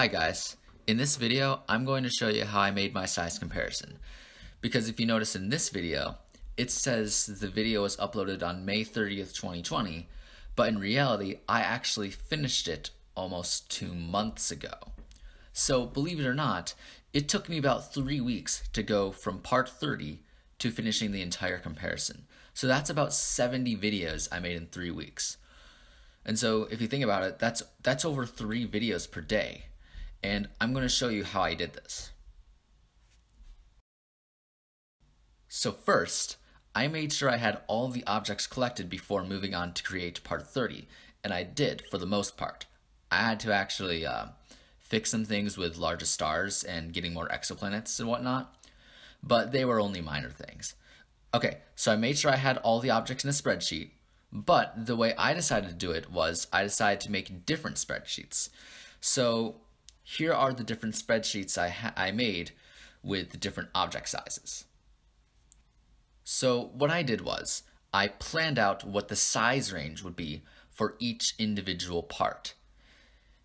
Hi guys, in this video I'm going to show you how I made my size comparison. Because if you notice in this video, it says the video was uploaded on May 30th, 2020, but in reality I actually finished it almost two months ago. So believe it or not, it took me about three weeks to go from part 30 to finishing the entire comparison. So that's about 70 videos I made in three weeks. And so if you think about it, that's that's over three videos per day. And I'm going to show you how I did this. So first, I made sure I had all the objects collected before moving on to create part 30, and I did for the most part. I had to actually uh, fix some things with larger stars and getting more exoplanets and whatnot, but they were only minor things. Okay, so I made sure I had all the objects in a spreadsheet, but the way I decided to do it was I decided to make different spreadsheets. So here are the different spreadsheets I, I made with the different object sizes. So what I did was I planned out what the size range would be for each individual part.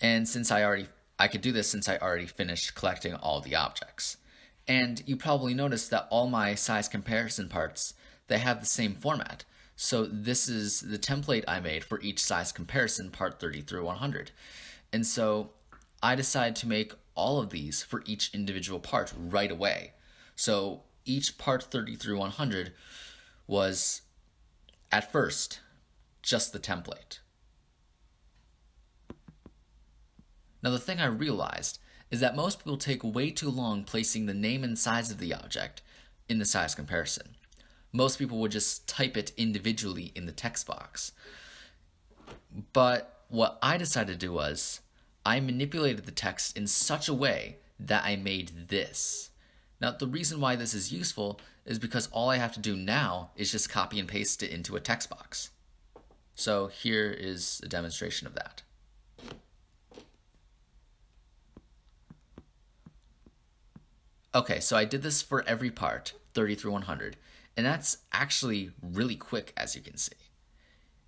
And since I already, I could do this since I already finished collecting all the objects. And you probably noticed that all my size comparison parts, they have the same format. So this is the template I made for each size comparison part 30 through 100. And so I decided to make all of these for each individual part right away. So each part 30 through 100 was at first just the template. Now the thing I realized is that most people take way too long placing the name and size of the object in the size comparison most people would just type it individually in the text box. But what I decided to do was I manipulated the text in such a way that I made this. Now, the reason why this is useful is because all I have to do now is just copy and paste it into a text box. So here is a demonstration of that. Okay, so I did this for every part, 30 through 100. And that's actually really quick, as you can see.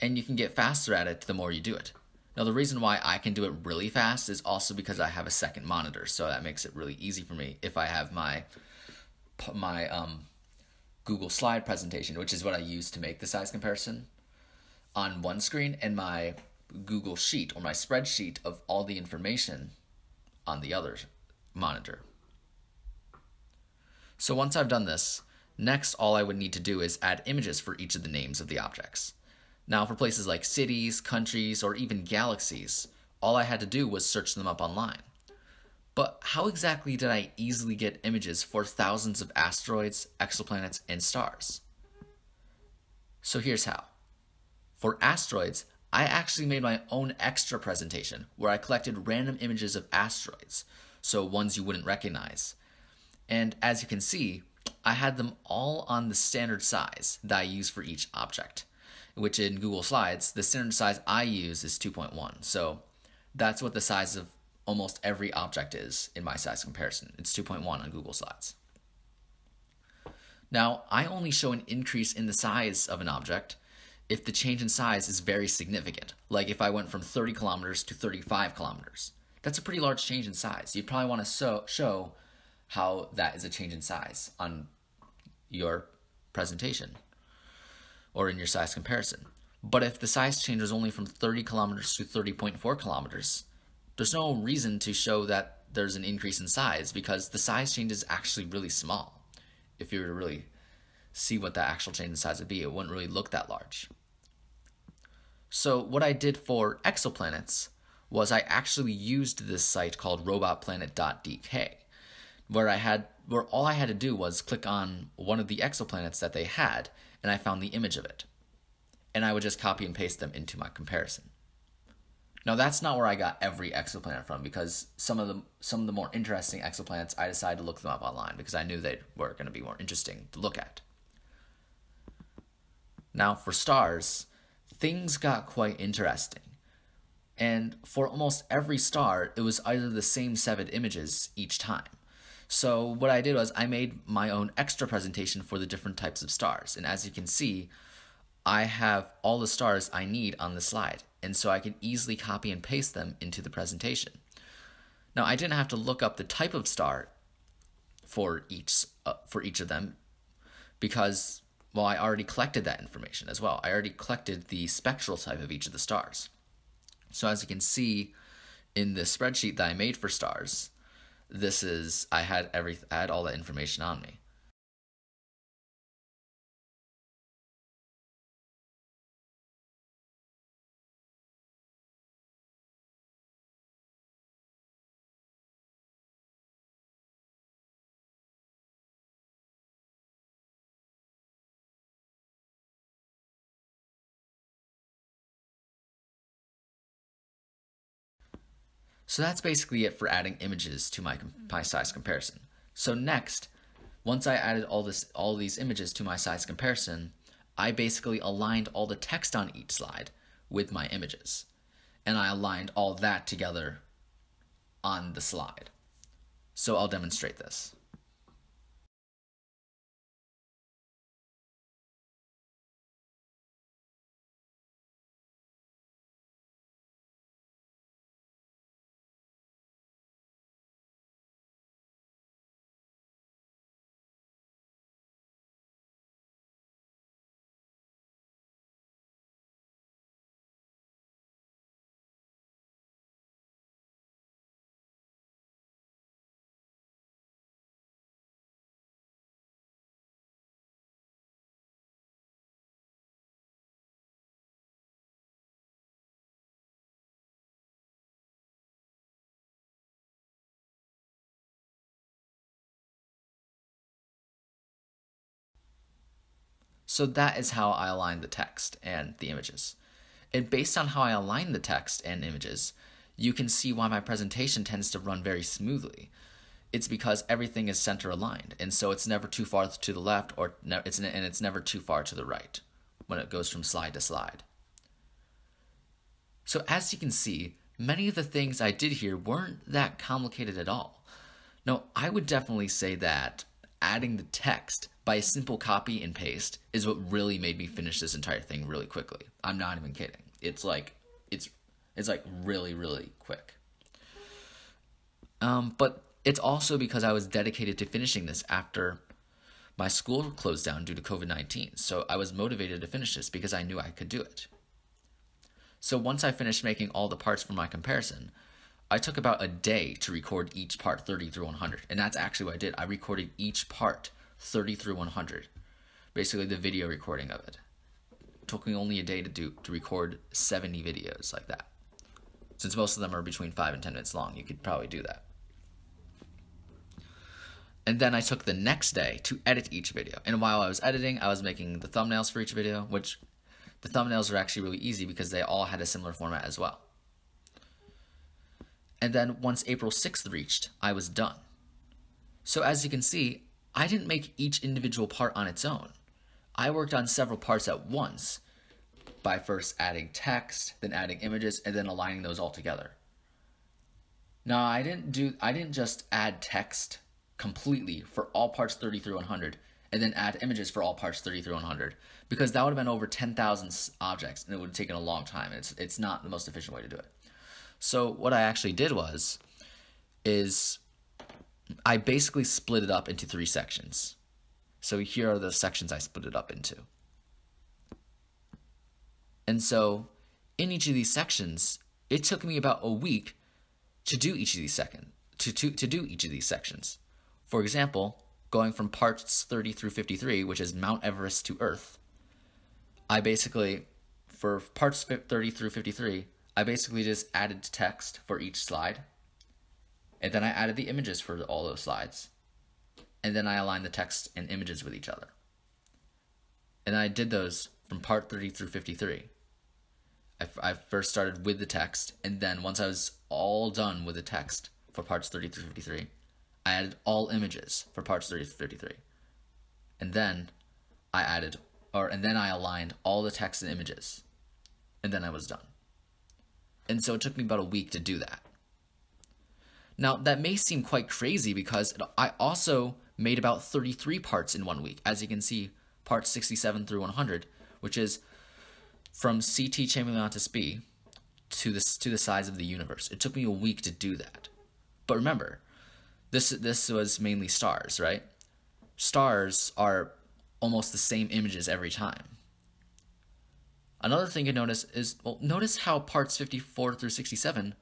And you can get faster at it the more you do it. Now, the reason why I can do it really fast is also because I have a second monitor, so that makes it really easy for me if I have my my um, Google Slide presentation, which is what I use to make the size comparison, on one screen, and my Google Sheet or my spreadsheet of all the information on the other monitor. So once I've done this, Next, all I would need to do is add images for each of the names of the objects. Now, for places like cities, countries, or even galaxies, all I had to do was search them up online. But how exactly did I easily get images for thousands of asteroids, exoplanets, and stars? So here's how. For asteroids, I actually made my own extra presentation where I collected random images of asteroids, so ones you wouldn't recognize. And as you can see, I had them all on the standard size that I use for each object, which in Google Slides, the standard size I use is 2.1. So that's what the size of almost every object is in my size comparison. It's 2.1 on Google Slides. Now, I only show an increase in the size of an object if the change in size is very significant, like if I went from 30 kilometers to 35 kilometers. That's a pretty large change in size. You'd probably want to so, show how that is a change in size on your presentation or in your size comparison. But if the size change only from 30 kilometers to 30.4 kilometers, there's no reason to show that there's an increase in size because the size change is actually really small. If you were to really see what the actual change in size would be, it wouldn't really look that large. So what I did for exoplanets was I actually used this site called robotplanet.dk where I had where all I had to do was click on one of the exoplanets that they had and I found the image of it. And I would just copy and paste them into my comparison. Now that's not where I got every exoplanet from because some of the some of the more interesting exoplanets I decided to look them up online because I knew they were going to be more interesting to look at. Now for stars, things got quite interesting. And for almost every star, it was either the same seven images each time. So what I did was I made my own extra presentation for the different types of stars. And as you can see, I have all the stars I need on the slide. And so I can easily copy and paste them into the presentation. Now I didn't have to look up the type of star for each uh, for each of them because well I already collected that information as well. I already collected the spectral type of each of the stars. So as you can see in the spreadsheet that I made for stars, this is I had every I had all that information on me. So that's basically it for adding images to my, my size comparison. So next, once I added all this all these images to my size comparison, I basically aligned all the text on each slide with my images. And I aligned all that together on the slide. So I'll demonstrate this. So that is how I align the text and the images. And based on how I align the text and images, you can see why my presentation tends to run very smoothly. It's because everything is center aligned, and so it's never too far to the left, or it's and it's never too far to the right when it goes from slide to slide. So as you can see, many of the things I did here weren't that complicated at all. Now, I would definitely say that adding the text by a simple copy and paste is what really made me finish this entire thing really quickly. I'm not even kidding. It's like it's it's like really really quick. Um, but it's also because I was dedicated to finishing this after my school closed down due to COVID 19. So I was motivated to finish this because I knew I could do it. So once I finished making all the parts for my comparison, I took about a day to record each part 30 through 100. And that's actually what I did. I recorded each part 30 through 100. Basically, the video recording of it. it. Took me only a day to do to record 70 videos like that. Since most of them are between 5 and 10 minutes long, you could probably do that. And then I took the next day to edit each video. And while I was editing, I was making the thumbnails for each video, which the thumbnails are actually really easy because they all had a similar format as well. And then once April 6th reached, I was done. So as you can see, I didn't make each individual part on its own. I worked on several parts at once by first adding text, then adding images, and then aligning those all together. Now, I didn't do I didn't just add text completely for all parts 30 through 100 and then add images for all parts 30 through 100 because that would have been over 10,000 objects and it would have taken a long time. It's it's not the most efficient way to do it. So what I actually did was is I basically split it up into three sections. So here are the sections I split it up into. And so in each of these sections, it took me about a week to do each of these second to, to, to do each of these sections. For example, going from parts 30 through 53, which is Mount Everest to Earth, I basically, for parts 30 through 53, I basically just added text for each slide and then I added the images for all those slides. And then I aligned the text and images with each other. And I did those from part 30 through 53. I, I first started with the text, and then once I was all done with the text for parts 30 through 53, I added all images for parts 30 through 53. And then I added, or and then I aligned all the text and images. And then I was done. And so it took me about a week to do that. Now, that may seem quite crazy because I also made about 33 parts in one week, as you can see, parts 67 through 100, which is from CT Chameleon to SPI to the, to the size of the universe. It took me a week to do that. But remember, this this was mainly stars, right? Stars are almost the same images every time. Another thing you notice is well, notice how parts 54 through 67,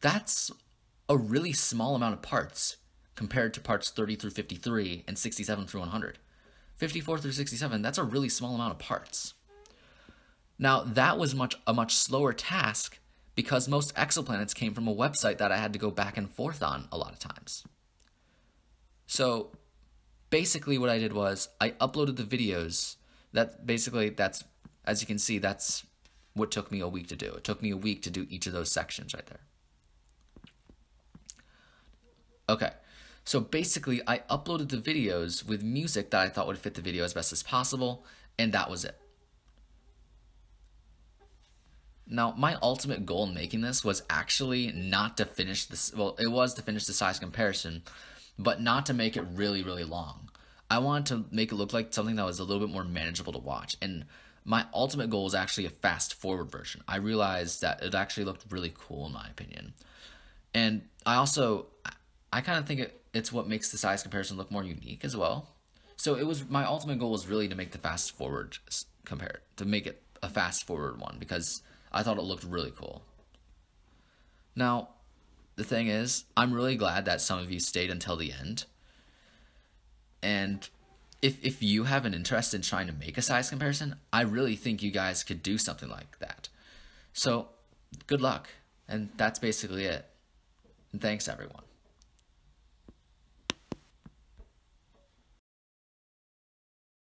that's a really small amount of parts compared to parts 30 through 53 and 67 through 100. 54 through 67, that's a really small amount of parts. Now, that was much a much slower task because most exoplanets came from a website that I had to go back and forth on a lot of times. So, basically what I did was I uploaded the videos that basically that's as you can see that's what took me a week to do. It took me a week to do each of those sections right there. Okay. So basically I uploaded the videos with music that I thought would fit the video as best as possible and that was it. Now, my ultimate goal in making this was actually not to finish this, well, it was to finish the size comparison, but not to make it really, really long. I wanted to make it look like something that was a little bit more manageable to watch. And my ultimate goal is actually a fast forward version. I realized that it actually looked really cool in my opinion. And I also, I kind of think it, it's what makes the size comparison look more unique as well. So it was, my ultimate goal was really to make the fast forward compare, to make it a fast forward one because I thought it looked really cool. Now, the thing is, I'm really glad that some of you stayed until the end. And if if you have an interest in trying to make a size comparison, I really think you guys could do something like that. So, good luck. And that's basically it. And thanks everyone.